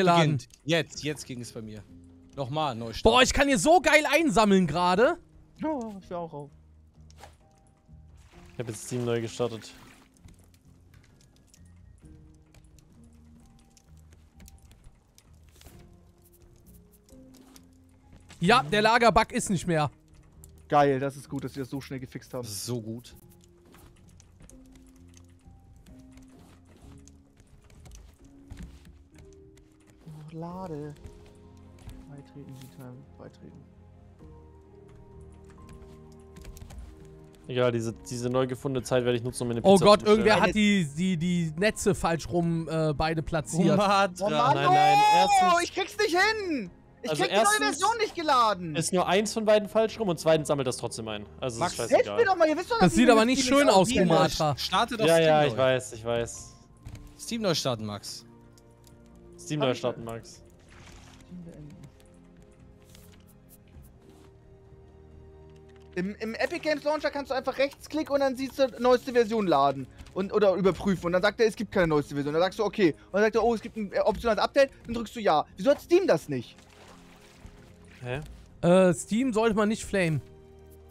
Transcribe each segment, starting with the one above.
runtergeladen. beginnt. Jetzt, jetzt ging es bei mir. Nochmal, Neustart. Boah, ich kann hier so geil einsammeln gerade. Oh, ich will auch auf. Ich habe jetzt Steam neu gestartet. Ja, der Lagerbug ist nicht mehr. Geil, das ist gut, dass wir das so schnell gefixt haben. Das ist so gut. Lade. Beitreten, digital beitreten. Egal, diese, diese neu gefundene Zeit werde ich nutzen, um mir eine Oh Pizza Gott, zu irgendwer hat die, die, die Netze falsch rum äh, beide platziert. Oh Mann, nein, nein, oh, erstens- ich krieg's nicht hin! Ich Also krieg die neue Version nicht geladen! Ist nur eins von beiden falsch rum und zweitens sammelt das trotzdem ein. Also Max, ist Helft scheißegal. mir doch mal, ihr wisst doch, Das sieht aber nicht schön aus. Gumatra. Startet auf Ja, Steam ja, neu. ich weiß, ich weiß. Steam neu starten, Max. Steam neu starten, Max. Steam beenden. Im, Im Epic Games Launcher kannst du einfach rechtsklicken und dann siehst du neueste Version laden. Und, oder überprüfen. Und dann sagt er, es gibt keine neueste Version. Dann sagst du, okay. Und dann sagt er, oh, es gibt ein äh, optionales Update. Dann drückst du ja. Wieso hat Steam das nicht? Hä? Äh, Steam sollte man nicht flamen.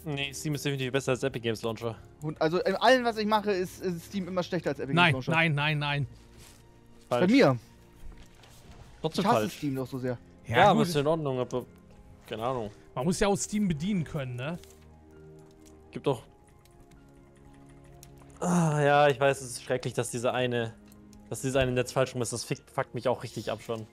Nee, Steam ist definitiv besser als Epic Games Launcher. Und also in allem, was ich mache, ist, ist Steam immer schlechter als Epic Nein, Games Launcher. nein, nein, nein. Bei Falsch. mir. Trotzdem Ich hasse falsch. Steam doch so sehr. Ja, aber gut. ist in Ordnung, aber. Keine Ahnung. Man muss ja auch Steam bedienen können, ne? Gibt doch. Ah, ja, ich weiß, es ist schrecklich, dass diese eine. Dass dieses eine Netz falsch rum ist. Das fuckt, mich auch richtig ab schon.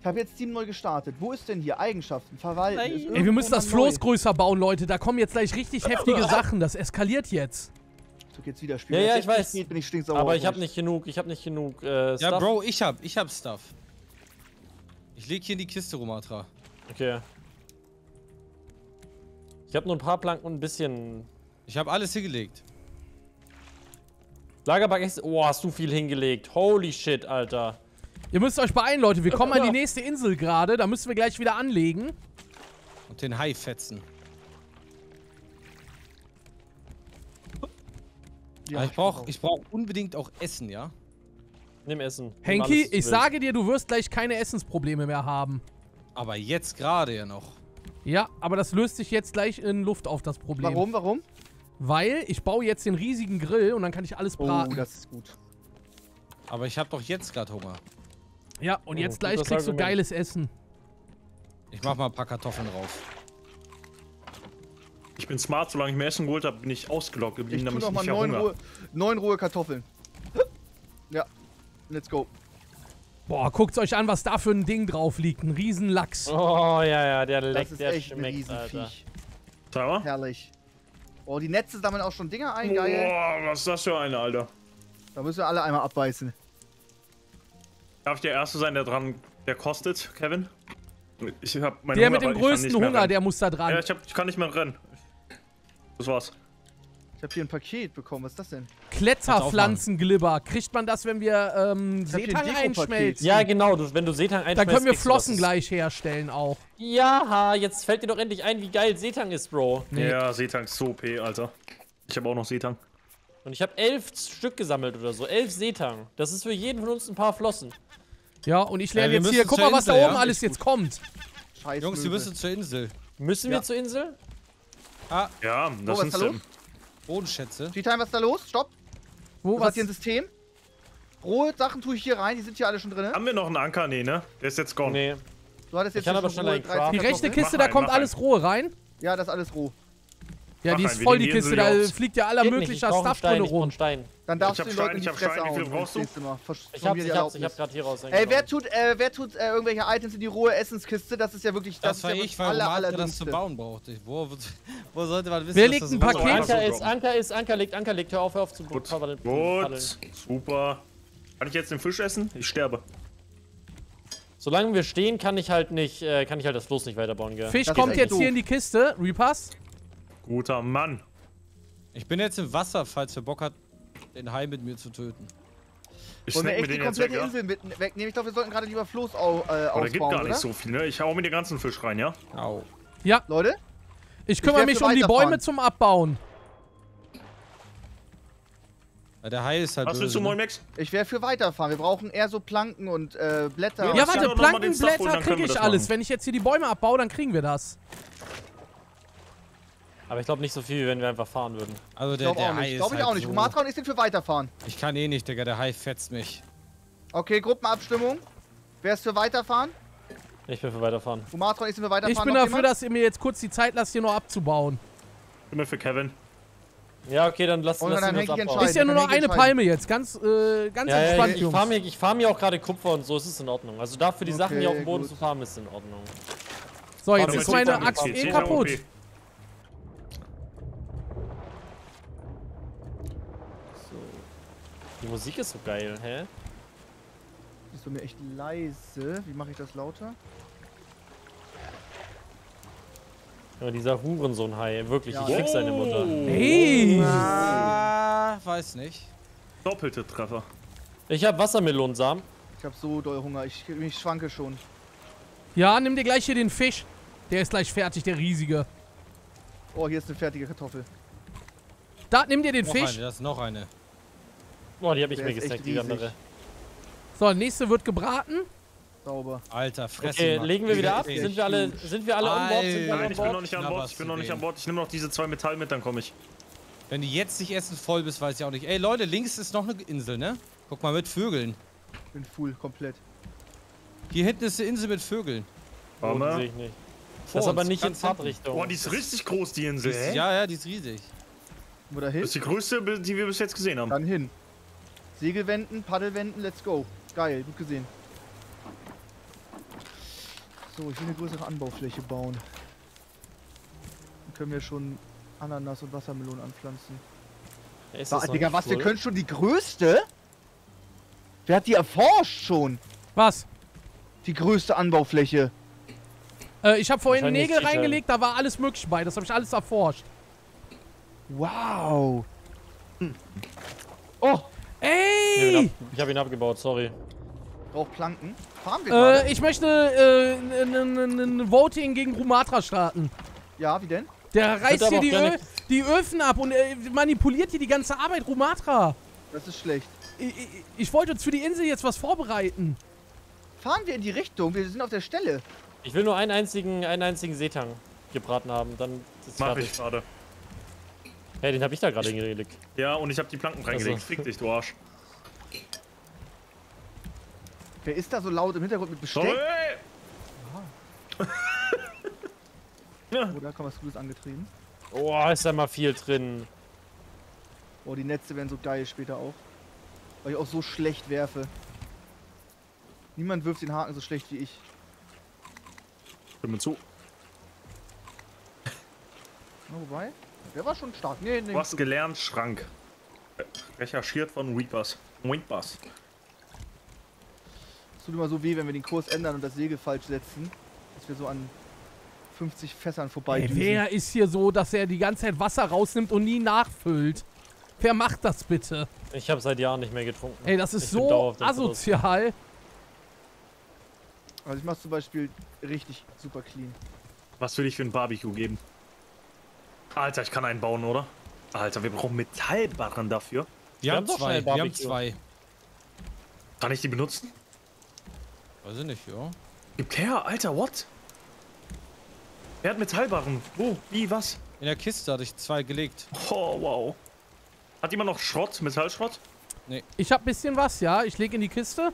Ich habe jetzt Steam neu gestartet. Wo ist denn hier Eigenschaften? Verwalten. Ey, wir müssen das Floß neu. größer bauen, Leute. Da kommen jetzt gleich richtig heftige Sachen. Das eskaliert jetzt. Ich drück jetzt wieder Spiel. Ja, ja, ich weiß. Geht, bin ich stinksauer aber ich habe nicht genug, ich habe nicht genug äh, Ja. Bro, ich hab, ich hab Stuff. Ich leg hier in die Kiste, Romatra. Okay. Ich habe nur ein paar Planken und ein bisschen. Ich hab alles hingelegt. Lagerbank ist. Oh, hast du viel hingelegt. Holy shit, Alter. Ihr müsst euch beeilen, Leute. Wir kommen an die nächste Insel gerade. Da müssen wir gleich wieder anlegen. Und den Hai fetzen. Ja, Aber ich brauch, brauch- ich brauch unbedingt auch Essen, ja? Nimm Essen. Henki, du ich sage dir, du wirst gleich keine Essensprobleme mehr haben. Aber jetzt gerade ja noch. Ja, aber das löst sich jetzt gleich in Luft auf, das Problem. Warum, warum? Weil ich baue jetzt den riesigen Grill und dann kann ich alles Oh, braten. das ist gut. Aber ich hab doch jetzt gerade Hunger. ja, und Oh, jetzt gleich kriegst du Argument. geiles Essen. Ich mach mal ein paar Kartoffeln drauf. Ich bin smart, solange ich mir Essen geholt habe, bin ich ausgelockt Ich geblieben, damit noch ich mal nicht neun verhungere. rohe, neun rohe Kartoffeln. Ja. Let's go. Boah, guckt euch an, was da für ein Ding drauf liegt. Ein Riesenlachs. Oh, ja, ja, der leckt, der echt ein schmeckt, Alter. Riesenviech. Sag mal. Herrlich. Oh, die Netze sammeln auch schon Dinger ein, geil. Boah, was ist das für eine, Alter? Da müssen wir alle einmal abbeißen. Darf ich der Erste sein, der dran, der kostet, Kevin? Ich hab meinen Der Hunger, mit dem größten Hunger, der muss da dran. Ja, ich, hab, ich kann nicht mehr rennen. Das war's. Ich habe hier ein Paket bekommen. Was ist das denn? Kletterpflanzenglibber. Kriegt man das, wenn wir ähm, Seetang einschmelzen? Ja, genau, du, wenn du Seetang einschmeißt, Dann können wir. Flossen gleich herstellen auch. Ja, jetzt fällt dir doch endlich ein, wie geil Seetang ist, Bro. Nee. Ja, Seetang ist so OP, Alter. Ich habe auch noch Seetang. Und ich habe elf Stück gesammelt oder so. Elf Seetang. Das ist für jeden von uns ein paar Flossen. Ja, und ich lerne Ja, jetzt hier, guck mal, was da Insel, oben ja? alles jetzt kommt. Scheiße. Jungs, wir müssen zur Insel. Müssen Ja. wir zur Insel? Ah, Ja, das was ist da? Steppen. Bodenschätze. Time, was ist da los? Stopp. Wo, Was hat hier ein System? Rohe Sachen tue ich hier rein. Die sind hier alle schon drin. Haben wir noch einen Anker? Nee, ne? Der ist jetzt gone. Nee. Du hattest jetzt Ich aber schon einen 13 Craft. Die rechte. Kiste, Mach da kommt alles rohe rein. Ja, das ist alles roh. Ja, Mach die ist voll, die Kiste. Da fliegt ja aller Geht möglicher Stuff drin rum. einen Stein. Dann darfst hab du den Leuten in ich die hab Fresse Stein. Wie viel hauen. Ich hab's, ich hab's, ich hab grad hier raus. Ey, wer tut, äh, wer tut äh, irgendwelche Items in die rohe Essenskiste? Das ist ja wirklich das, Das war ist ja ich, weil aller, Romatra das zu bauen brauchte. Wo, wo, wo sollte man wissen, Wer legt ein Paket? ist? Anker ist. Anker ist, Anker legt, Anker legt. Hör auf, hör auf zu Gut. Gut. Super. Kann ich jetzt den Fisch essen? Ich sterbe. Solange wir stehen, kann ich halt nicht, äh, kann ich halt das Floß nicht weiterbauen, gell? Fisch Das kommt jetzt doof. hier in die Kiste. Repass. Guter Mann. Ich bin jetzt im Wasser, falls wer Bock hat, den Hai mit mir zu töten. Ich Wollen wir echt die weg, komplette ja? Insel mit wegnehmen? Ich glaube, wir sollten gerade lieber Floß au, äh, Aber der ausbauen, gibt gar oder? nicht so viel, ne? Ich hau mir den ganzen Fisch rein, ja? Au. Ja, Leute? ich kümmere werd mich um die. Bäume zum Abbauen. Ja, Der Hai ist halt Was willst du, ne? Moimex? Ich wäre für weiterfahren. Wir brauchen eher so Planken und äh, Blätter. Ja, Ja, ich warte, dann können kriege ich alles. machen. Wenn ich jetzt hier die Bäume abbaue, dann kriegen wir das. Aber ich glaube nicht so viel, wenn wir einfach fahren würden. Also Ich der, glaube der auch Hai nicht. ist Glaube ich halt auch nicht. so... Rumatra und ich sind für weiterfahren. Ich kann eh nicht, Digga. Der Hai fetzt mich. Okay, Gruppenabstimmung. Wer ist für weiterfahren? Ich bin für weiterfahren. Ich sind für weiterfahren. Ich bin Noch dafür, jemand? dass ihr mir jetzt kurz die Zeit lasst, hier noch abzubauen. Immer für Kevin. Ja, okay, dann lass, lass ihn uns abbauen. Ist ja nur noch eine. Palme jetzt. Ganz, äh, ganz Ja, ja, entspannt, ich, ich Jungs. fahre mir, ich fahr mir auch gerade Kupfer und so, es ist in Ordnung. Also dafür die Sachen hier auf dem Okay, Boden gut. zu farmen, ist in Ordnung. So, jetzt ist meine Axt eh kaputt. OP. Die Musik ist so geil, hä? Bist du mir echt leise? Wie mache ich das lauter? Aber dieser Hurensohn-Hai, wirklich, Ja. ich fick seine Mutter. Hey! Ah, weiß nicht. Doppelte Treffer. Ich habe Wassermelonensamen. Ich habe so doll Hunger. Ich, ich schwanke schon. Ja, nimm dir gleich hier den Fisch. Der ist gleich fertig, der riesige. Oh, hier ist eine fertige Kartoffel. Da, nimm dir den Noch Fisch. eine, das ist noch eine. Boah, die habe ich Der mir gesnackt, die andere. So, nächste wird gebraten. Sauber. Alter, fress Okay, mal. legen wir wieder ab. Sind wir alle, sind wir alle on board? Sind wir Nein, ich bin noch nicht an Bord. Ich bin noch nicht an Bord. Ich nehme noch diese zwei Metall mit, dann komme ich. Wenn du jetzt nicht essen voll bist, weiß ich auch nicht. Ey, Leute, links ist noch eine Insel, ne? Guck mal, mit Vögeln. Bin full, komplett. Hier hinten ist eine Insel mit Vögeln. Die sehe Warte. ich nicht. Vor Das ist aber nicht in. Fahrtrichtung. Boah, die ist richtig groß, die Insel. Ist, ja, ja, die ist riesig. Wo dahin? Das ist die größte, die wir bis jetzt gesehen haben. Dann hin. Segelwenden, Paddelwenden, let's go. Geil, gut gesehen. So, ich will eine größere Anbaufläche bauen. Dann können wir schon Ananas und Wassermelonen anpflanzen. Ist das Digga, was, wir können schon die größte? Wer hat die erforscht schon? Was? Die größte Anbaufläche. Äh, ich habe vorhin Nägel reingelegt, da war alles möglich bei. Das habe ich alles erforscht. Wow. Oh, hab ihn Ey! Ich habe ihn abgebaut, sorry. braucht Planken. Fahren wir? Äh, ich möchte äh, ein Voting gegen Rumatra starten. Ja, wie denn? Der reißt hier die, die Öfen ab und äh, manipuliert hier die ganze Arbeit, Rumatra. Das ist schlecht. Ich, ich, ich wollte uns für die Insel jetzt was vorbereiten. Fahren wir in die Richtung. Wir sind auf der Stelle. Ich will nur einen einzigen, einen einzigen Seetang gebraten haben, dann ist es Mach fertig. ich gerade. Hey, den habe ich da gerade hingelegt. Ja, und ich habe die Planken reingelegt. Also. Fick dich, du Arsch. Wer ist da so laut im Hintergrund mit Besteck? Sorry! Oh, da kann was Gutes angetrieben. Oh, ist da mal viel drin. Oh, die Netze werden so geil später auch. Weil ich auch so schlecht werfe. Niemand wirft den Haken so schlecht wie ich. Stimme zu. Na, wobei, der war schon stark. Nee, nee. Du hast gelernt, Schrank. Recherchiert von Reapers. Windbus. Es tut immer so weh, wenn wir den Kurs ändern und das Segel falsch setzen. Dass wir so an 50 Fässern vorbei Ey, düsen. wer ist hier so, dass er die ganze Zeit Wasser rausnimmt und nie nachfüllt? Wer macht das bitte? Ich habe seit Jahren nicht mehr getrunken. Ey, das ist Ich so asozial. Also ich mach zum Beispiel richtig super clean. Was will ich für ein Barbecue geben? Alter, ich kann einen bauen, oder? Alter, wir brauchen Metallbarren dafür. Wir, haben haben zwei. Wir haben zwei. Kann ich die benutzen? Weiß ich nicht, ja. Gib her, Alter, what? Wer hat Metallbarren? Wo? Wie? Was? In der Kiste hatte ich zwei gelegt. Oh, wow. Hat jemand noch Schrott? Metallschrott? Ich hab bisschen was, ja. Ich leg in die Kiste.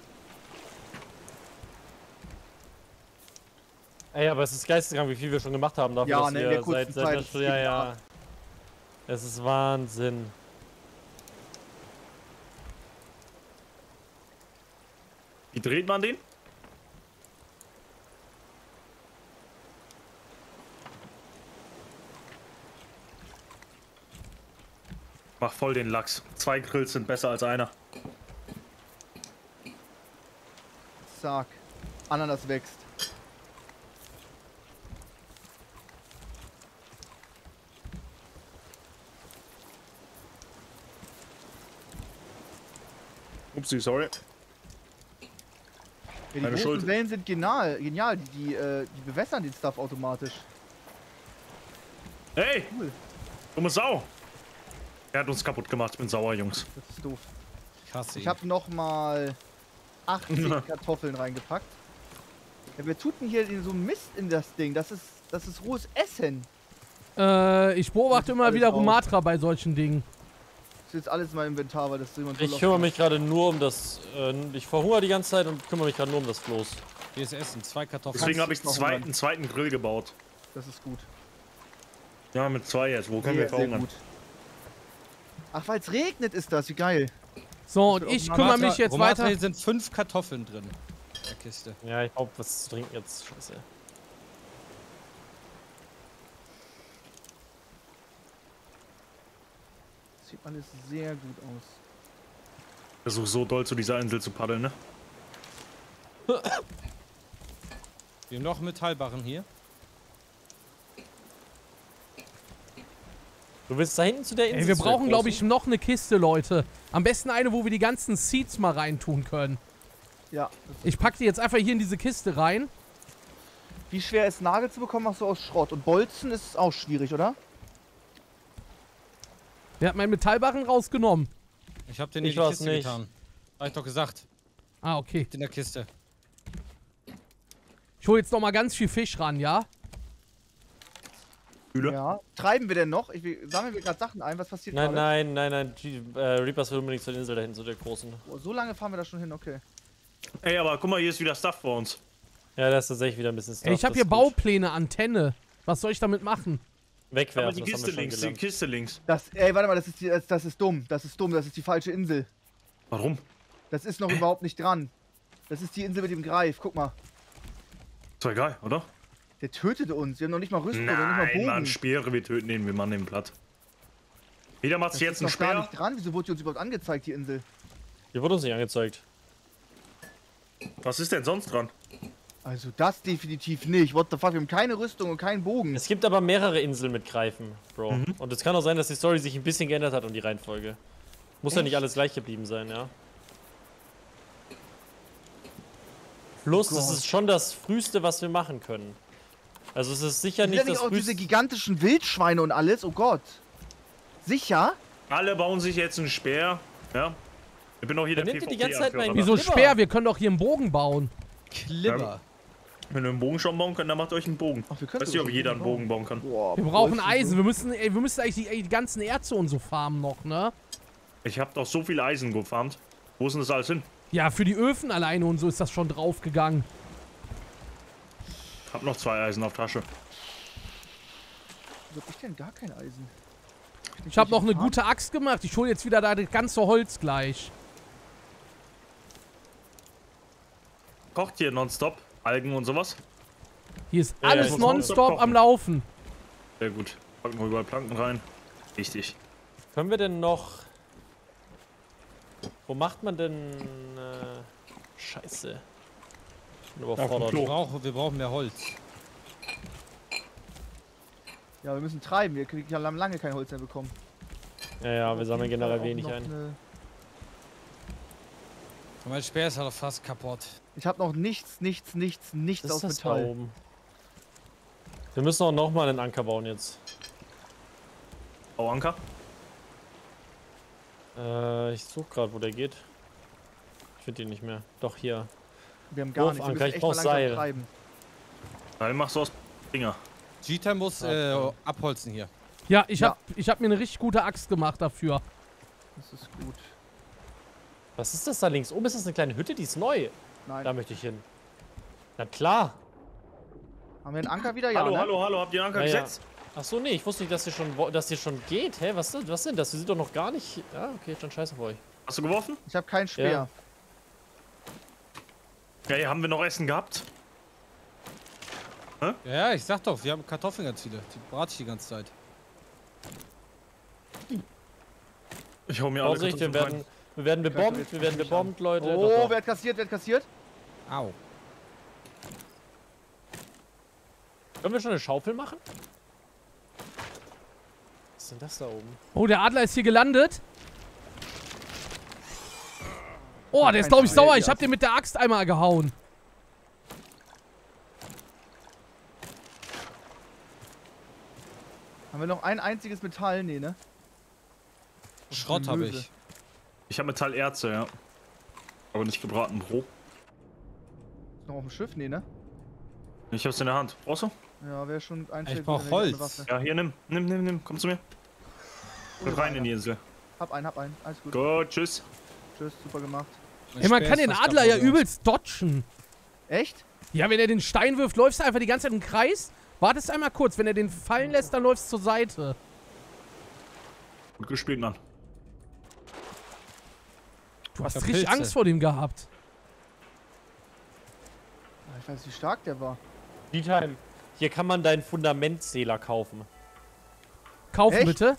Ey, aber es ist geisteskrank, wie viel wir schon gemacht haben dafür, Ja, dass ne, in wir seit, seit Zeit Stunde, ja, ja. Es ist Wahnsinn. Wie dreht man den? Mach voll den Lachs. Zwei Grills sind besser als einer. Zack. Ananas wächst. Upsi, sorry. Ja, die Meine großen Schuld. Wellen sind genial. Genial. Die, die, äh, die bewässern den Stuff automatisch. Hey! Cool. Dumme Sau! Er hat uns kaputt gemacht. Ich bin sauer, Jungs. Das ist doof. Ich hasse ihn. Ich habe nochmal 80 Kartoffeln reingepackt. Ja, wer tut denn hier so Mist in das Ding? Das ist, das ist rohes Essen. Äh, ich beobachte immer wieder auf. Rumatra bei solchen Dingen. Das ist jetzt alles in meinem Inventar, weil das jemand Ich kümmere mich gerade nur um das. Äh, ich verhungere die ganze Zeit und kümmere mich gerade nur um das Floß. Hier ist Essen, zwei Kartoffeln. Deswegen habe ich noch einen zweiten, hungern. einen zweiten Grill gebaut. Das ist gut. Ja, mit zwei jetzt. Wo können Sehr, wir verhungern? gut. Ach, weil es regnet ist das. Wie geil. So, und ich kümmere mich jetzt Romatra, weiter. Hier sind fünf Kartoffeln drin. in Der Kiste. Ja, ich brauche was zu trinken jetzt. Scheiße. Sieht alles sehr gut aus. Versuch so doll zu dieser Insel zu paddeln, ne? Wir haben noch Metallbarren hier. Du willst da hinten zu der Insel? Ey, wir brauchen, glaube ich, noch eine Kiste, Leute. Am besten eine, wo wir die ganzen Seeds mal reintun können. Ja. Ich pack die jetzt einfach hier in diese Kiste rein. Wie schwer ist Nagel zu bekommen? Machst du aus Schrott. Und Bolzen ist auch schwierig, oder? Wer hat meinen Metallbarren rausgenommen? Ich habe den in Ich die Kiste nicht. getan. Hab ich doch gesagt. Ah, okay. In der Kiste. Ich hole jetzt noch mal ganz viel Fisch ran, ja? Kühle. Ja. Treiben wir denn noch? Ich sammeln wir gerade Sachen ein. Was passiert Nein, gerade? nein, nein, nein. Die, äh, Reapers will unbedingt zur Insel dahin, zu der großen. Oh, so lange fahren wir da schon hin, okay. Ey, aber guck mal, hier ist wieder Stuff vor uns. Ja, da ist tatsächlich wieder ein bisschen Stuff. Ey, ich habe hier. Baupläne, Antenne. Was soll ich damit machen? Wegwerfen, die Kiste links, die. Kiste links. Das, ey, warte mal, das ist, die, das, das ist dumm. Das ist dumm. Das ist die falsche Insel. Warum? Das ist noch überhaupt nicht dran. Das ist die Insel mit dem Greif. Guck mal. Ist doch egal, oder? Der tötet uns. Wir haben noch nicht mal Rüstung, wir haben nicht mal Nein, Bogen. Mann, Speere, wir töten ihn, wir machen den platt. Wieder macht sich jetzt ist ein noch gar Speer. nicht dran. Wieso wurde die uns überhaupt angezeigt, die Insel? Hier wurde uns nicht angezeigt. Was ist denn sonst dran? Also das definitiv nicht. What the fuck? Wir haben keine Rüstung und keinen Bogen. Es gibt aber mehrere Inseln mit Greifen, Bro. Mhm. Und es kann auch sein, dass die Story sich ein bisschen geändert hat und die Reihenfolge. Muss ja nicht Echt? alles gleich geblieben sein, ja. Plus, das Gott. ist schon das früheste, was wir machen können. Also es ist sicher nicht nicht das auch diese früheste. gigantischen Wildschweine und alles? Oh Gott. Sicher? Alle bauen sich jetzt einen Speer. Ja. Ich bin auch hier Wer der nimmt dir die PvP ganze Zeit meinen- Anführer. Wieso schwer? Wir können doch hier einen Bogen bauen. Clipper. Wenn wir einen Bogen schon bauen können, dann macht euch einen Bogen. Ach, wir können Weiß nicht, ob jeder einen Bogen bauen kann. Boah, Wir brauchen Eisen. Wir müssen, ey, wir müssen eigentlich die, die ganzen Erze und so farmen noch, ne? Ich hab doch so viel Eisen gefarmt. Wo ist denn das alles hin? Ja, für die Öfen alleine und so ist das schon draufgegangen. Hab noch zwei Eisen auf Tasche. Wieso hab ich denn gar kein Eisen? Ich habe noch eine gute Axt gemacht. Ich hole jetzt wieder da das ganze Holz gleich. Kocht hier nonstop. Algen und sowas. Hier ist alles muss nonstop am. Laufen. Sehr gut. Packen wir überall Planken rein. Richtig. Können wir denn noch. Wo macht man denn. Äh, Scheiße. Ich bin überfordert. Klo. Wir brauchen, wir brauchen mehr Holz. Ja, wir müssen treiben. Wir haben lange kein Holz mehr bekommen. Ja, ja, wir sammeln generell wenig ein. Eine- Mein Speer ist halt fast kaputt. Ich habe noch nichts, nichts, nichts, nichts Das aus ist das da Metall. oben. Wir müssen auch noch mal einen Anker bauen jetzt. Bauanker. Äh, ich suche gerade, wo der geht. Ich finde ihn nicht mehr. Doch, hier. Wir haben gar nichts. Wir Wurfanker, müssen ich echt brauch mal langsam Seil. treiben. Dann machst du aus Dinger. Gita muss äh, abholzen hier. Ja, ich Ja. habe ich hab mir eine richtig gute Axt gemacht dafür. Das ist gut. Was ist das da links oben? Ist das eine kleine Hütte? Die ist neu. Nein. Da möchte ich hin. Na klar. Haben wir einen Anker wieder? Ja, hallo, ne? hallo, hallo. Habt ihr einen Anker ja. gesetzt? Ach so, nee, ich wusste nicht, dass ihr schon, wo- dass ihr schon geht. Hä, was, ist- was denn das? Wir sind doch noch gar nicht. Ja, okay, dann scheiße auf euch. Hast du geworfen? Ich habe keinen Speer. Ja. Hier haben wir noch Essen gehabt. Ja, ja, ich sag doch, wir haben Kartoffeln ganz viele. Die brate ich die ganze Zeit. Ich hau mir alle Vorsicht, wir Kartoffeln werden, wir werden bebombt, wir werden bebommt, Leute. Oh, Doch, doch. wer hat kassiert, wer hat kassiert? Au. Können wir schon eine Schaufel machen? Was ist denn das da oben? Oh, der Adler ist hier gelandet. Oh, der ist, glaube ich, sauer. Ich habe den mit der Axt einmal gehauen. Haben wir noch ein einziges Metall? Nee, ne? Schrott habe ich. Ich habe Metallerze, ja. Aber nicht gebraten. Ist noch auf dem Schiff? Nee, ne? Ich hab's in der Hand. Brauchst du? Ja, wäre schon ein Ich brauch Holz. Ja, hier, nimm. Nimm, nimm, nimm. Komm zu mir. Komm rein in die Insel. Hab einen, hab einen. Alles gut. Gut, tschüss. Tschüss, super gemacht. Ey, man kann den Adler ja übelst dodgen. Echt? Ja, wenn er den Stein wirft, läufst du einfach die ganze Zeit im Kreis. Wartest einmal kurz. Wenn er den fallen lässt, dann läufst du zur Seite. Gut gespielt, Mann. Du hast richtig Pilze. Angst vor dem gehabt. Ah, Ich weiß wie stark der war. Time. Hier kann man deinen Fundamentzähler kaufen. Kaufen Echt? bitte.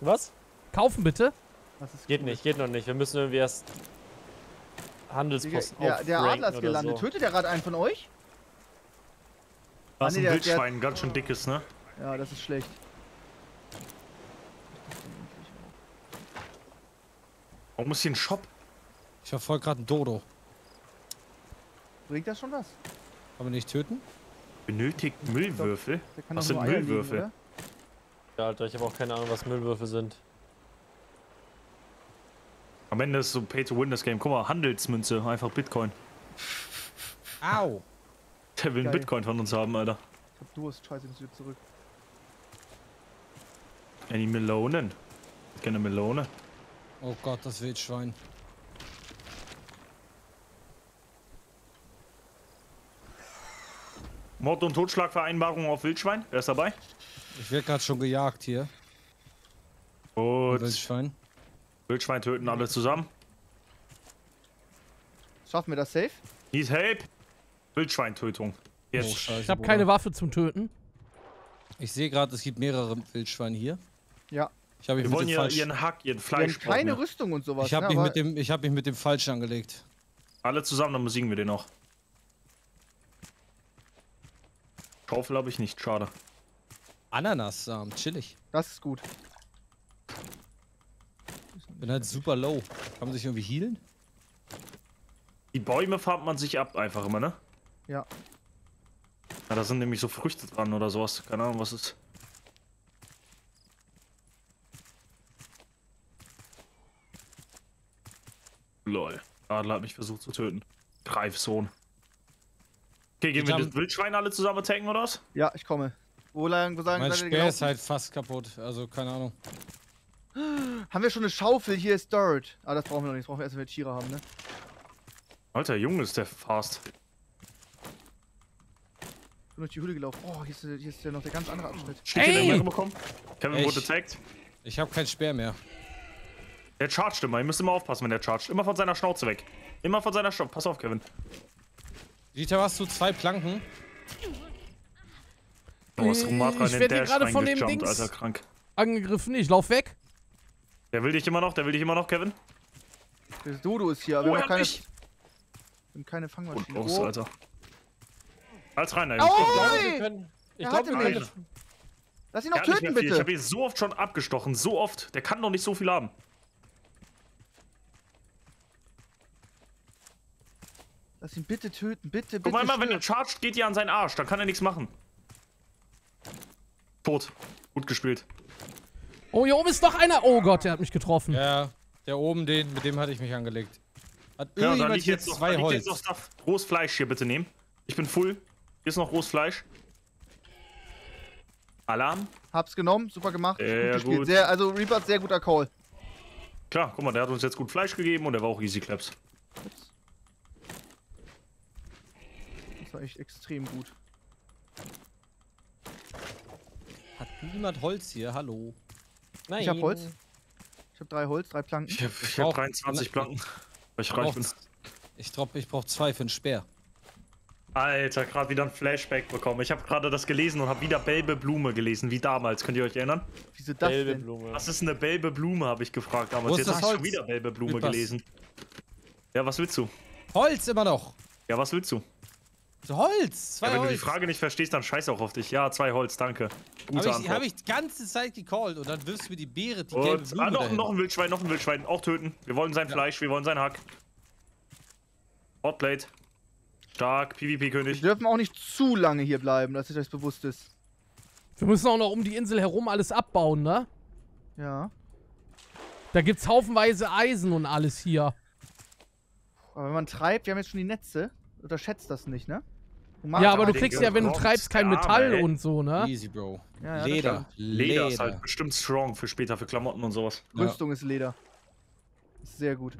Was? Kaufen bitte. Das ist Geht cool. nicht, geht noch nicht. Wir müssen irgendwie erst Digga, Handelspost Der, der Adler ist gelandet. So. Tötet der gerade einen von euch? Das ist nee, ein Wildschwein, ganz schön dickes, ne? Ja, das ist schlecht. Warum ist hier ein Shop? Ich verfolge gerade einen Dodo. Bringt das schon was? Kann man nicht töten? Benötigt Müllwürfel? Was sind Müllwürfel? oder? Ja, Alter, ich habe auch keine Ahnung, was Müllwürfel sind. Am Ende ist so Pay to Win das Game. Guck mal, Handelsmünze, einfach Bitcoin. Au! Der will einen Geil. Bitcoin von uns haben, Alter. Ich hab Durst. Scheiße, ich muss wieder zurück. Any Melonen? Gerne Melone. Oh Gott, das Wildschwein. Mord- und Totschlagvereinbarung auf Wildschwein. Wer ist dabei? Ich werde gerade schon gejagt hier. Gut. Wildschwein. Wildschwein töten alle zusammen. Schaffen wir das safe? Need help. Wildschweintötung. Oh, Jetzt. Scheiße, Ich habe keine Waffe zum Töten. Ich sehe gerade, es gibt mehrere Wildschweine hier. Ja. Ich habe mich, wir mit wollen dem ja falsch- ihren Hack, ihren Wir Fleisch. haben keine brauchen wir. Rüstung und sowas. ich habe ne, mich, mit dem- ich hab mich mit dem Falschen angelegt. Alle zusammen, dann besiegen wir den auch. Schaufel habe ich nicht, schade. Ananassamen, chillig. Das ist gut. Bin halt super low. Kann man sich irgendwie healen? Die Bäume farbt man sich ab einfach immer, ne? Ja. Ja, da sind nämlich so Früchte dran oder sowas. Keine Ahnung, was ist. Lol. Adler hat mich versucht zu töten. Greifsohn. Okay, gehen Ich wir hab- das Wildschwein alle zusammen attacken oder was? Ja, ich komme. Wo lang, wo sagen Mein Speer ist gelaufen? halt fast kaputt. Also, keine Ahnung. Haben wir schon eine Schaufel? Hier ist Dirt. Ah, das brauchen wir noch nicht. Das brauchen wir erst, wenn wir Tiere haben, ne? Alter, Junge, ist der fast. Ich bin durch die Höhle gelaufen. Oh, hier ist, hier ist ja noch der ganz andere Abschnitt. Stiche in Ey! den Rücken bekommen. Kevin wurde attacked. Ich habe kein Speer mehr. Der chargt immer. Ihr müsst immer aufpassen, wenn der chargt. Immer von seiner Schnauze weg. Immer von seiner Schnauze. Pass auf, Kevin. Dieter, hast du zwei Planken? Oh, ist Äh, Rumatra ich in den Dash gerade von dem Dings- Alter, krank. Angegriffen. Ich lauf weg. Der will dich immer noch, der will dich immer noch, Kevin. Das Dodo ist hier, aber Oh, wir haben keine, haben keine Und Fangmaschine. los, Oh, Alter. Als rein, ey. Au! Ich glaube, wir können. Lass ihn noch töten, viel. Ich bitte. habe ihn so oft schon abgestochen, so oft. Der kann doch nicht so viel haben. Lass ihn bitte töten, bitte, bitte. Guck mal, immer, wenn er chargt, geht ihr an seinen Arsch. Dann kann er nichts machen. Tot. Gut gespielt. Oh, hier oben ist noch einer. Oh Gott, der hat mich getroffen. Ja, der oben, den, mit dem hatte ich mich angelegt. Hat Ja, da irgendjemand liegt jetzt noch, da zwei liegt Holz? jetzt noch Stuff. Rohes Fleisch hier bitte nehmen. Ich bin full. Hier ist noch rohes Fleisch. Alarm. Hab's genommen, super gemacht. Sehr gut gut. Sehr, also Reaper hat sehr guter Call. Klar, guck mal, der hat uns jetzt gut Fleisch gegeben und der war auch easy claps. Ups. War echt extrem gut. Hat niemand Holz hier? Hallo. Nein. Ich hab Holz. Ich habe drei Holz, drei Planken. Ich habe ich hab 23 Planken. Weil ich Ich reich brauch, bin. ich, glaub, ich brauch zwei für einen Speer. Alter, gerade wieder ein Flashback bekommen. Ich habe gerade das gelesen und habe wieder Belbe Blume gelesen, wie damals. Könnt ihr euch erinnern? Wieso das Gelbe denn? Blume. Was ist eine Belbe Blume, habe ich gefragt damals. Wo ist Jetzt habe ich schon wieder Belbe Blume gelesen. Ja, was willst du? Holz immer noch. Ja, was willst du? Holz. Zwei Ja, wenn du Holz. die Frage nicht verstehst, dann scheiß auch auf dich. Ja, zwei Holz, danke. Gute Habe ich, Antwort. hab ich die ganze Zeit gecallt und dann wirfst du mir die Beere, die gelbe Und, Blume ah, noch, dahin. noch ein Wildschwein, noch ein Wildschwein. Auch töten. Wir wollen sein Ja. Fleisch, wir wollen sein Hack. Hotplate. Stark, Wir PvP-König. dürfen auch nicht zu lange hier bleiben, dass euch das bewusst ist. Wir müssen auch noch um die Insel herum alles abbauen, ne? Ja. Da gibt's haufenweise Eisen und alles hier. Aber wenn man treibt, wir haben jetzt schon die Netze. Unterschätzt das nicht, ne? Ja, aber du kriegst ja, wenn du treibst, kein Metall und so, ne? Easy, Bro. Ja, ja, das Leder. Leder ist Leder. halt bestimmt strong für später, für Klamotten und sowas. Ja. Rüstung ist Leder. Ist sehr gut.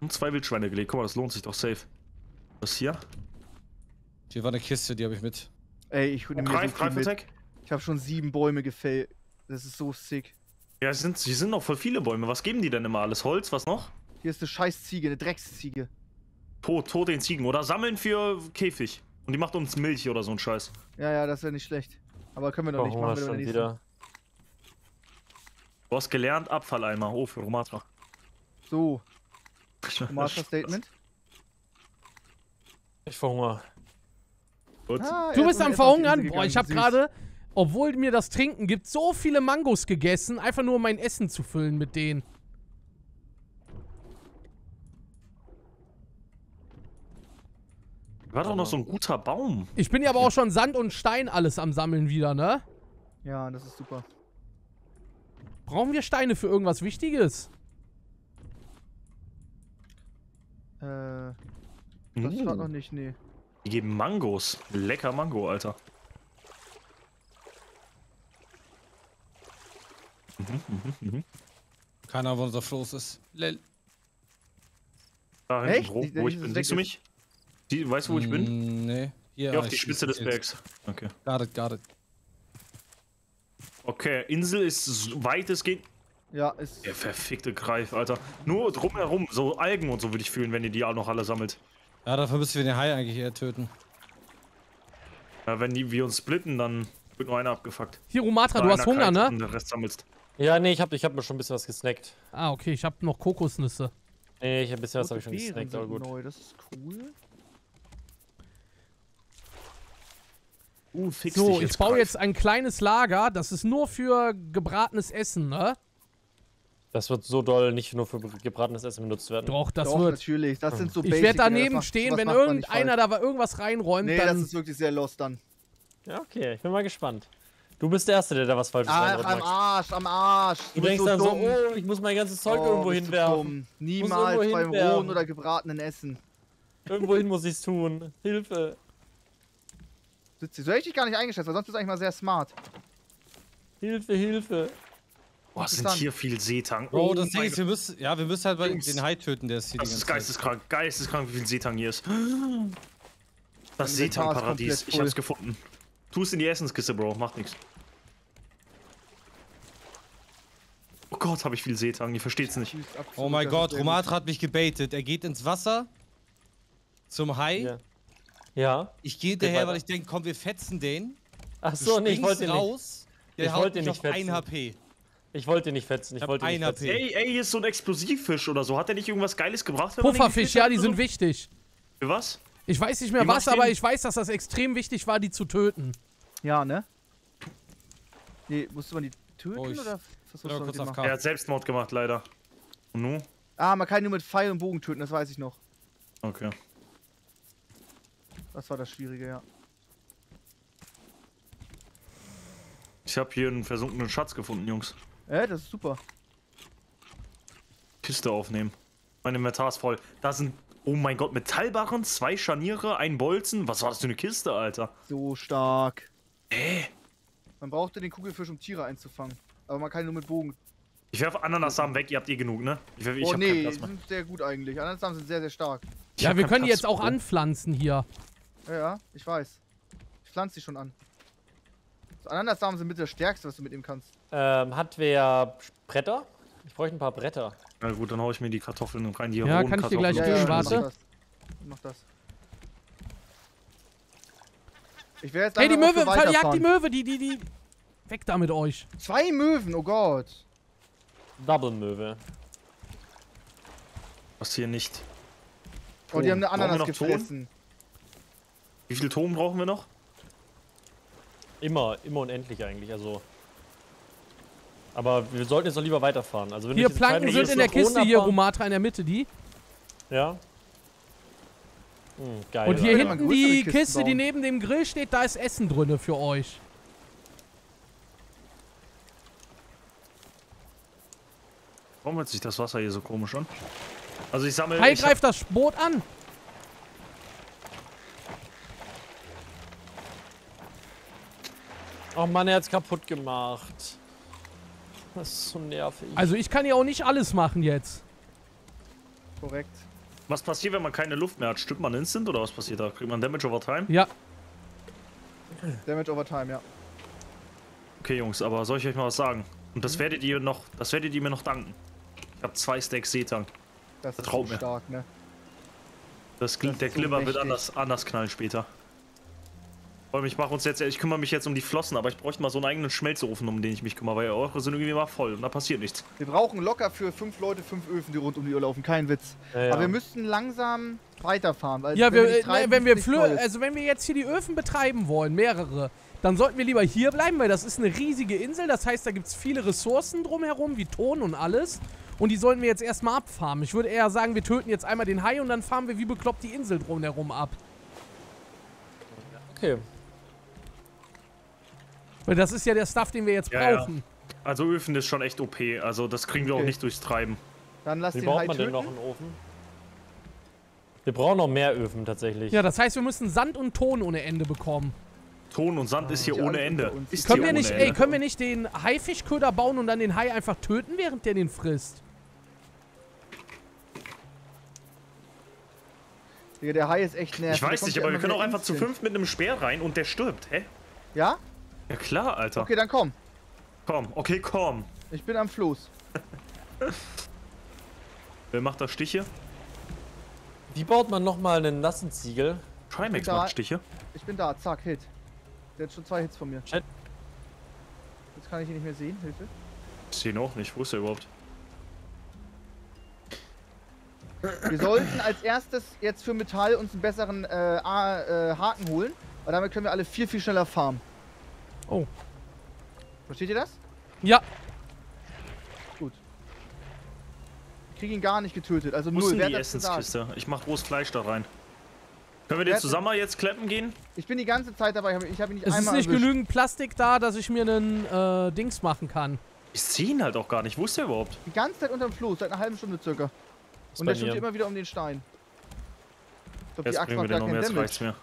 Und zwei Wildschweine gelegt. Guck mal, das lohnt sich doch safe. Was hier? Hier war eine Kiste, die habe ich mit. Ey, ich nehme mir so Greif, viel Greif mit. Attack. Ich habe schon sieben Bäume gefällt. Das ist so sick. Ja, es sind, hier sind noch voll viele Bäume. Was geben die denn immer alles? Holz, was noch? Hier ist eine scheiß Ziege, eine Drecksziege. Tod, Tod den Ziegen. Oder sammeln für Käfig. Und die macht uns Milch oder so ein Scheiß. Ja, ja, das wäre nicht schlecht. Aber können wir noch Oh, nicht. Machen wir doch nächsten. wieder. Du hast gelernt, Abfalleimer. Oh, für Romatra. So, Master Statement. Ich verhungere. Gut. Ah, Du ist bist am er Verhungern? Boah, ich habe gerade, obwohl mir das Trinken gibt, so viele Mangos gegessen, einfach nur um mein Essen zu füllen mit denen. War doch noch so ein guter Baum. Ich bin ja aber auch schon Sand und Stein alles am Sammeln wieder, ne? Ja, das ist super. Brauchen wir Steine für irgendwas Wichtiges? Äh, das Mm. war noch nicht, nee. Die geben Mangos. Lecker Mango, Alter. Mhm, mhm, mhm. Keine Ahnung, wo unser Floß ist. Lel. Da Echt? hinten, wo, wo ich bin. Siehst du ist. Die, weißt du, wo ich bin? Mm, Nee. Hier, Hier auf die Spitze des. Bergs. Okay. Got it, got it. Okay, Insel ist so weit es geht. Ja, ist. Der verfickte Greif, Alter. Nur drumherum, so Algen und so würde ich fühlen, wenn ihr die auch noch alle sammelt. Ja, dafür müssen wir den Hai eigentlich eher töten. Ja, wenn die, wir uns splitten, dann wird nur einer abgefuckt. Hier, Romatra, du hast Hunger, ne? Und den Rest sammelst. Ja, nee, ich hab, ich hab mir schon ein bisschen was gesnackt. Ah, okay, ich habe noch Kokosnüsse. Nee, ich hab ein bisschen was hab ich schon Beeren gesnackt, aber gut. neu, das ist cool. Uh, fix So, dich ich baue Greif. jetzt ein kleines Lager. Das ist nur für gebratenes Essen, ne? Das wird so doll nicht nur für gebratenes Essen benutzt werden. Doch, das Doch, wird. natürlich. Das sind so Ich werde daneben macht- stehen, wenn irgendeiner da irgendwas reinräumt, Nee, dann. das ist wirklich sehr lost dann. Ja, okay, ich bin mal gespannt. Du bist der Erste, der da was Falsches Ach, am. Arsch, am Arsch. Du bist denkst dann so, dumm. oh, ich muss mein ganzes Zeug Oh, irgendwo du hinwerfen. Niemals irgendwo beim hinwerfen. rohen oder gebratenen Essen. Irgendwohin muss ich's tun. Hilfe. Sitzt hier. So hätte ich dich gar nicht eingeschätzt, weil sonst bist du eigentlich mal sehr smart. Hilfe, Hilfe. Boah, sind hier viel Seetang. Bro, Oh das Ding mein ist, wir müssen, ja, wir müssen halt bei Jungs. den Hai töten, der ist hier Das ist Zeit. geisteskrank, geisteskrank, wie viel Seetang hier ist. Das ist Seetang-Paradies. Ich hab's gefunden. Tu es in die Essenskiste, Bro. Macht nichts. Oh Gott, habe ich viel Seetang. Ihr versteht's nicht. Oh mein Gott, ist. Romatra hat mich gebaitet. Er geht ins Wasser zum Hai. Ja. Ja. Ich gehe weiter. weil ich denke, komm, wir fetzen den. Ach so, nee, ich wollte nicht. raus. Der Ich wollte nicht auf 1 fetzen. HP. Ich wollte nicht fetzen. Ich hab wollte nicht fetzen. Ey, ey, hier ist so ein Explosivfisch oder so. Hat der nicht irgendwas Geiles gebracht? Pufferfisch, ja, die oder sind so? wichtig. Für was? Ich weiß nicht mehr Wie was, aber den- ich weiß, dass das extrem wichtig war, die zu töten. Ja, ne? Nee, musste man die töten Oh, ich- oder was du kurz auf Er hat Selbstmord gemacht, leider. Und nu? Ah, man kann nur mit Pfeil und Bogen töten, das weiß ich noch. Okay. Das war das Schwierige, ja. Ich habe hier einen versunkenen Schatz gefunden, Jungs. Äh, das ist super. Kiste aufnehmen. Mein Inventar ist voll. Da sind, oh mein Gott, Metallbarren, zwei Scharniere, ein Bolzen. Was war das für eine Kiste, Alter? So stark. Hä? Man brauchte den Kugelfisch, um Tiere einzufangen. Aber man kann ihn nur mit Bogen. Ich werfe Ananassamen weg, ihr habt eh genug, ne? Ich, werf, ich oh hab nee, die sind sehr gut eigentlich. Anderssamen sind sehr, sehr stark. Ja, wir können die jetzt auch anpflanzen hier. Ja, ja, ich weiß. Ich pflanze die schon an. So, Ananassamen sind mit das Stärkste, was du mitnehmen kannst. Ähm, hat wer Bretter? Ich bräuchte ein paar Bretter. Na gut, dann hau ich mir die Kartoffeln rein. Die Ja, rohen kann ich dir Kartoffeln. gleich Ja, geben, ja, warte. Mach das. Mach das. Ich werde jetzt Hey, die Möwe, verjagt die. Möwe, die, die, die. Weg da mit euch. Zwei Möwen, oh Gott. Double-Möwe. Was hier nicht. Oh, die haben eine Ananas gefressen. Wie viel Ton brauchen wir noch? Immer, immer unendlich eigentlich, also. Aber wir sollten jetzt doch lieber weiterfahren. Also wenn Hier, Planken sind in der Kiste hier, Romatra in der Mitte, die. Ja. Hm, geil. Und hier hinten die Kisten Kiste, die neben dem Grill steht, da ist Essen drinne für euch. Warum hört sich das Wasser hier so komisch an? Also ich sammle. Hab- greift das Boot an. Oh Mann, er hat's kaputt gemacht. Das ist so nervig. Also ich kann ja auch nicht alles machen jetzt. Korrekt. Was passiert, wenn man keine Luft mehr hat? Stimmt man instant oder was passiert da? Kriegt man Damage over time? Ja, Damage over time, ja. Okay, Jungs, aber soll ich euch mal was sagen? Und das werdet ihr noch, das werdet ihr mir noch danken. Ich habe zwei Stacks Seetank. Das ist Vertraut so mir. stark, ne? Das, Das der so Glibber wird anders, anders knallen später. Vor allem, ich mache uns jetzt, ich kümmere mich jetzt um die Flossen, aber ich bräuchte mal so einen eigenen Schmelzofen, um den ich mich kümmere, weil eure sind irgendwie mal voll und da passiert nichts. Wir brauchen locker für fünf Leute fünf Öfen, die rund um die Uhr laufen. Kein Witz. Ja, ja. Aber wir müssten langsam weiterfahren. Weil ja, wir, die äh, treiben, wenn wir Flö also wenn wir jetzt hier die Öfen betreiben wollen, mehrere, dann sollten wir lieber hier bleiben, weil das ist eine riesige Insel. Das heißt, da gibt es viele Ressourcen drumherum, wie Ton und alles. Und die sollten wir jetzt erstmal abfarmen. Ich würde eher sagen, wir töten jetzt einmal den Hai und dann farmen wir wie bekloppt die Insel drumherum ab. Okay. Weil das ist ja der Stuff, den wir jetzt Ja, ja. brauchen. Also Öfen ist schon echt OP, also das kriegen wir auch nicht durchs Treiben. Dann lass Wie den Hai baut man denn töten. noch einen Ofen? Wir brauchen noch mehr Öfen tatsächlich. Ja, das heißt, wir müssen Sand und Ton ohne Ende bekommen. Ton und Sand ist hier die ohne Ende. Ist Können hier wir ohne nicht, Ende. ey, können wir nicht den Haifischköder bauen und dann den Hai einfach töten, während der den frisst? Digga, der Hai ist echt nervig. ich weiß nicht, aber ja wir können auch einfach zu fünf mit einem Speer rein und der stirbt, hä? Ja? Ja klar, Alter. Okay, dann komm. Komm, okay, komm. Ich bin am Floß. Wer macht da Stiche? Wie baut man nochmal einen nassen Ziegel? Trimax Da- macht Stiche. Ich bin da. Zack, Hit. Der hat schon zwei Hits von mir. Shit. Jetzt kann ich ihn nicht mehr sehen. Hilfe. Ich sehe ihn auch nicht. Wo ist er überhaupt? Wir sollten als erstes jetzt für Metall uns einen besseren äh, äh, Haken holen. Weil damit können wir alle viel, viel schneller farmen. Oh. Versteht ihr das? Ja, Gut. Ich kriege ihn gar nicht getötet. Also Wo ist null. Wer die das? Essenskiste? Ich mach rohes Fleisch da rein. Können wir den zusammen mal jetzt kleppen gehen? Ich bin die ganze Zeit dabei. Ich habe ihn nicht es ist einmal nicht erwischt. genügend Plastik da, dass ich mir einen äh, Dings machen kann. Ich sehe ihn halt auch gar nicht. Wo ist der überhaupt? Die ganze Zeit unterm Floß. Seit einer halben Stunde circa. Ist Und der schwimmt immer wieder um den Stein. Ich glaube, die Jetzt Axt bringen wir macht den gar noch keinen mehr. Jetzt Damage. reicht's mir.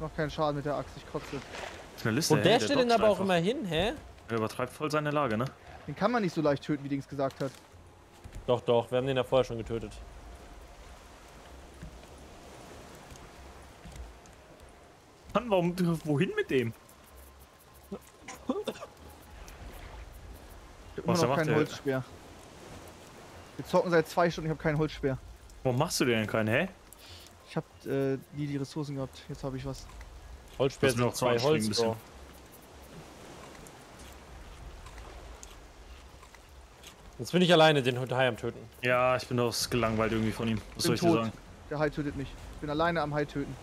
Macht keinen Schaden mit der Axt. Ich kotze. Eine Liste, Und der steht dann dodgt aber auch einfach. immer hin, hä? Er übertreibt voll seine Lage, ne? Den kann man nicht so leicht töten, wie Dings gesagt hat. Doch, doch, wir haben den ja vorher schon getötet. Mann, warum, wohin mit dem? Ich Was noch macht keinen der? Holzspeer. Wir zocken seit zwei Stunden, ich habe keinen Holzspeer. Warum machst du denn keinen, hä? Ich habe äh, nie die Ressourcen gehabt. Jetzt habe ich was. Holzspeer sind zu zwei Holz, ein bisschen. Bro. Jetzt bin ich alleine den Hai am Töten. Ja, ich bin doch gelangweilt irgendwie von ihm. Was soll Bin ich dir tot. sagen? Der Hai tötet mich. Ich bin alleine am Hai töten.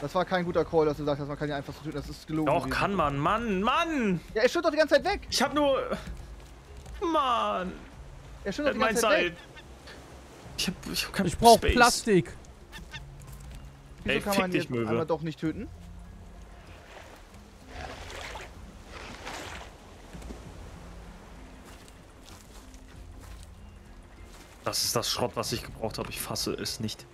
Das war kein guter Call, dass du sagst, man kann ihn einfach so töten. Das ist gelogen. Doch, gewesen. kann man. Mann, Mann! Ja, er schwimmt doch die ganze Zeit weg. Ich hab nur... Mann! Er schwimmt doch die ganze Zeit weg. Ich hab, ich hab kein Ich brauche Space. Plastik. Wieso Ey, kann fick man dich, jetzt Möwe. einmal doch nicht töten? Das ist das Schrott, was ich gebraucht habe. Ich fasse es nicht.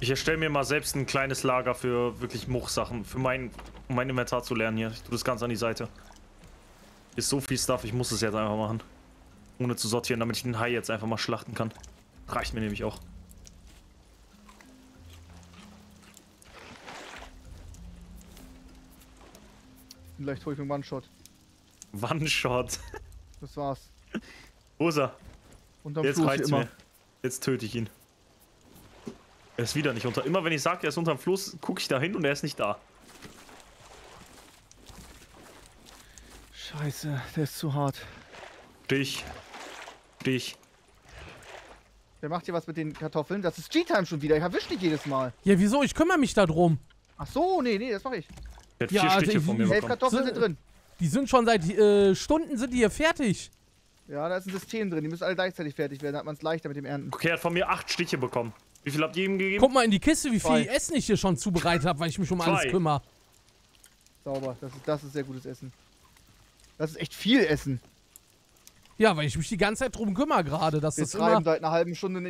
Ich erstelle mir mal selbst ein kleines Lager für wirklich Muchsachen. Für mein, um mein Inventar zu lernen hier. Ich tue das ganz an die Seite. Ist so viel Stuff, ich muss es jetzt einfach machen. Ohne zu sortieren, damit ich den Hai jetzt einfach mal schlachten kann. Reicht mir nämlich auch. Vielleicht hole ich mir einen One-Shot. One-Shot. Das war's. Wo ist er? Unterm Jetzt wie reicht's immer. mir. Jetzt töte ich ihn. Er ist wieder nicht unter. Immer wenn ich sage, er ist unterm Fluss, gucke ich da hin und er ist nicht da. Scheiße, der ist zu hart. Stich. Stich. Wer macht hier was mit den Kartoffeln? Das ist G-Time schon wieder. Ich erwische dich jedes Mal. Ja, wieso? Ich kümmere mich da drum. Ach so, nee, nee, das mache ich. Der hat Ja, vier also Stiche ich- von mir Elf bekommen. Kartoffeln sind drin. Die sind schon seit äh, Stunden sind die hier fertig. Ja, da ist ein System drin. Die müssen alle gleichzeitig fertig werden. Da hat man es leichter mit dem Ernten. Okay, er hat von mir acht Stiche bekommen. Wie viel habt ihr ihm gegeben? Guck mal in die Kiste, wie viel Zwei. Essen ich hier schon zubereitet habe, weil ich mich um Zwei. alles kümmere. Sauber. Das ist, das ist sehr gutes Essen. Das ist echt viel Essen. Ja, weil ich mich die ganze Zeit drum kümmere gerade, dass Wir das treiben immer... seit einer halben Stunde nicht.